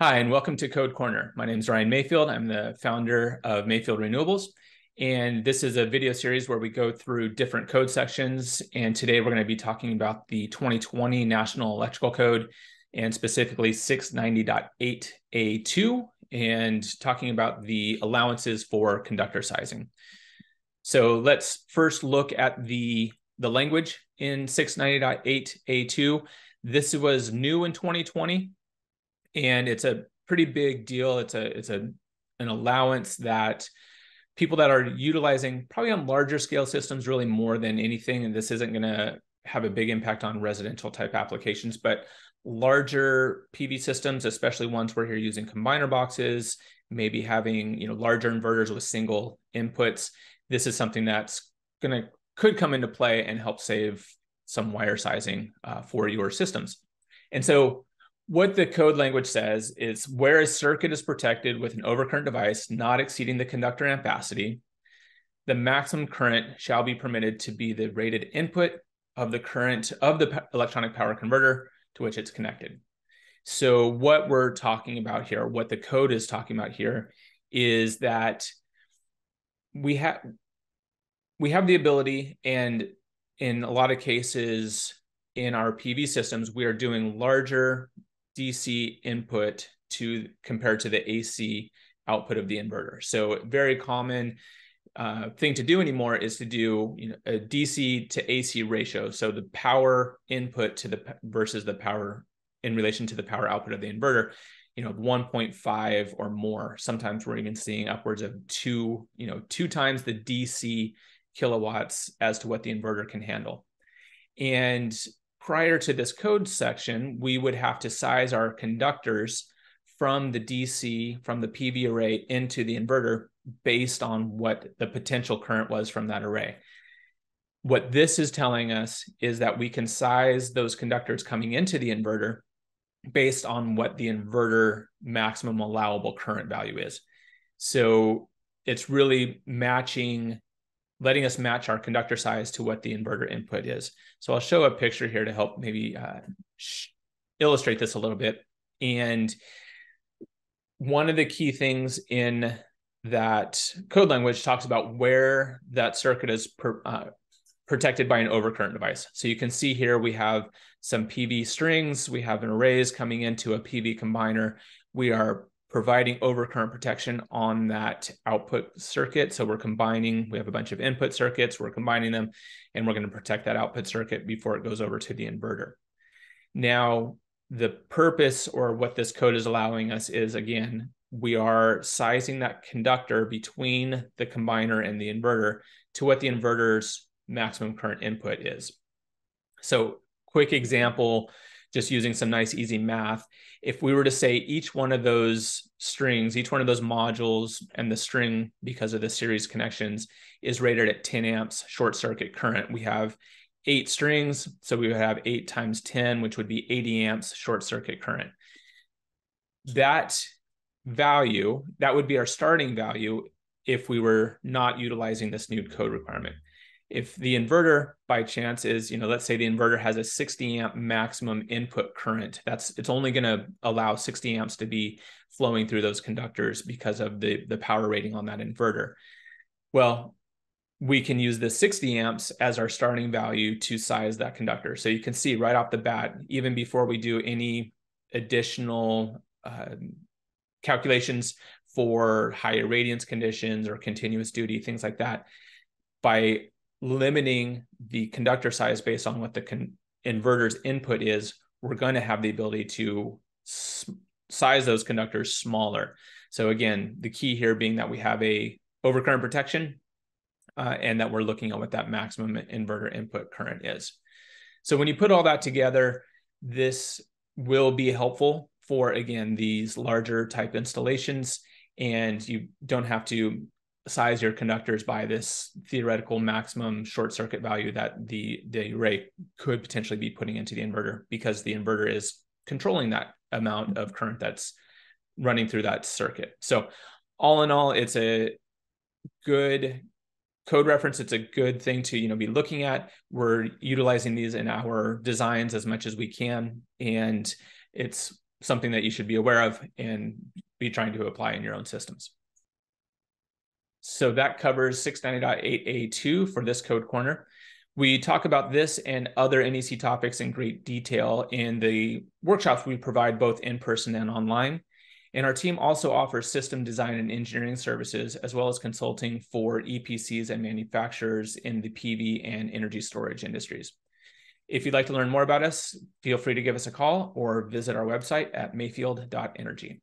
Hi, and welcome to Code Corner. My name is Ryan Mayfield. I'm the founder of Mayfield Renewables. And this is a video series where we go through different code sections. And today we're going to be talking about the 2020 National Electrical Code and specifically 690.8A2 and talking about the allowances for conductor sizing. So let's first look at the, the language in 690.8A2. This was new in 2020 and it's a pretty big deal. It's a it's a an allowance that people that are utilizing probably on larger scale systems really more than anything and this isn't going to have a big impact on residential type applications but larger pv systems especially ones where you're using combiner boxes maybe having you know larger inverters with single inputs this is something that's going to could come into play and help save some wire sizing uh, for your systems and so what the code language says is where a circuit is protected with an overcurrent device not exceeding the conductor ampacity, the maximum current shall be permitted to be the rated input of the current of the electronic power converter to which it's connected. So what we're talking about here, what the code is talking about here is that we have we have the ability and in a lot of cases in our PV systems, we are doing larger DC input to compared to the AC output of the inverter. So very common uh, thing to do anymore is to do you know, a DC to AC ratio. So the power input to the versus the power in relation to the power output of the inverter, you know, 1.5 or more. Sometimes we're even seeing upwards of two, you know, two times the DC kilowatts as to what the inverter can handle. And prior to this code section, we would have to size our conductors from the DC, from the PV array into the inverter based on what the potential current was from that array. What this is telling us is that we can size those conductors coming into the inverter based on what the inverter maximum allowable current value is. So it's really matching letting us match our conductor size to what the inverter input is. So I'll show a picture here to help maybe uh, illustrate this a little bit. And one of the key things in that code language talks about where that circuit is per, uh, protected by an overcurrent device. So you can see here we have some PV strings, we have an arrays coming into a PV combiner. We are providing overcurrent protection on that output circuit. So we're combining, we have a bunch of input circuits, we're combining them, and we're going to protect that output circuit before it goes over to the inverter. Now, the purpose or what this code is allowing us is again, we are sizing that conductor between the combiner and the inverter to what the inverter's maximum current input is. So quick example, just using some nice easy math, if we were to say each one of those strings, each one of those modules and the string, because of the series connections, is rated at 10 amps short circuit current, we have eight strings. So we would have eight times 10, which would be 80 amps short circuit current. That value, that would be our starting value if we were not utilizing this new code requirement if the inverter by chance is you know let's say the inverter has a 60 amp maximum input current that's it's only going to allow 60 amps to be flowing through those conductors because of the the power rating on that inverter. Well we can use the 60 amps as our starting value to size that conductor. So you can see right off the bat even before we do any additional uh, calculations for higher radiance conditions or continuous duty things like that by limiting the conductor size based on what the con- inverter's input is, we're going to have the ability to s- size those conductors smaller. So again, the key here being that we have a overcurrent protection uh, and that we're looking at what that maximum inverter input current is. So when you put all that together, this will be helpful for again these larger type installations and you don't have to size your conductors by this theoretical maximum short circuit value that the, the array could potentially be putting into the inverter because the inverter is controlling that amount of current that's running through that circuit. So all in all, it's a good code reference. It's a good thing to you know be looking at. We're utilizing these in our designs as much as we can, and it's something that you should be aware of and be trying to apply in your own systems. So that covers 690.8a2 for this code corner. We talk about this and other NEC topics in great detail in the workshops we provide both in person and online. And our team also offers system design and engineering services, as well as consulting for EPCs and manufacturers in the PV and energy storage industries. If you'd like to learn more about us, feel free to give us a call or visit our website at mayfield.energy.